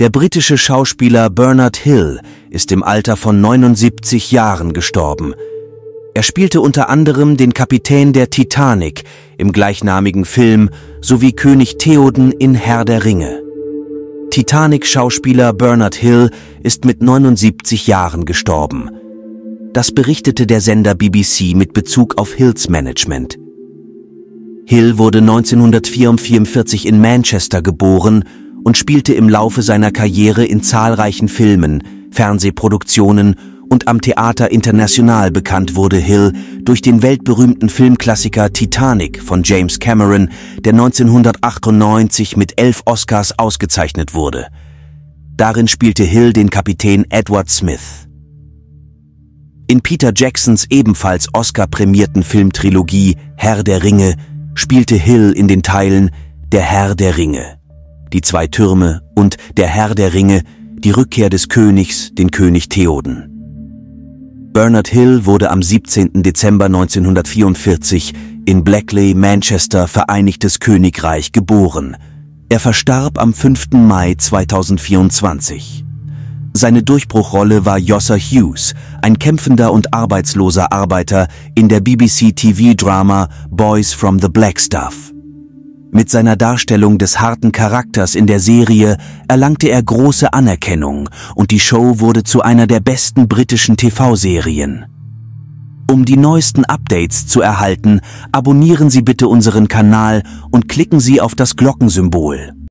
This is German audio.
Der britische Schauspieler Bernard Hill ist im Alter von 79 Jahren gestorben. Er spielte unter anderem den Kapitän der Titanic im gleichnamigen Film sowie König Theoden in Herr der Ringe. Titanic-Schauspieler Bernard Hill ist mit 79 Jahren gestorben. Das berichtete der Sender BBC mit Bezug auf Hills Management. Hill wurde 1944 in Manchester geboren und spielte im Laufe seiner Karriere in zahlreichen Filmen, Fernsehproduktionen und am Theater International bekannt wurde Hill durch den weltberühmten Filmklassiker Titanic von James Cameron, der 1998 mit elf Oscars ausgezeichnet wurde. Darin spielte Hill den Kapitän Edward Smith. In Peter Jacksons ebenfalls Oscar-prämierten Filmtrilogie Herr der Ringe spielte Hill in den Teilen Der Herr der Ringe die zwei Türme und der Herr der Ringe, die Rückkehr des Königs, den König Theoden. Bernard Hill wurde am 17. Dezember 1944 in Blackley, Manchester, Vereinigtes Königreich geboren. Er verstarb am 5. Mai 2024. Seine Durchbruchrolle war Jossa Hughes, ein kämpfender und arbeitsloser Arbeiter in der BBC TV-Drama Boys from the Black Stuff. Mit seiner Darstellung des harten Charakters in der Serie erlangte er große Anerkennung und die Show wurde zu einer der besten britischen TV-Serien. Um die neuesten Updates zu erhalten, abonnieren Sie bitte unseren Kanal und klicken Sie auf das Glockensymbol.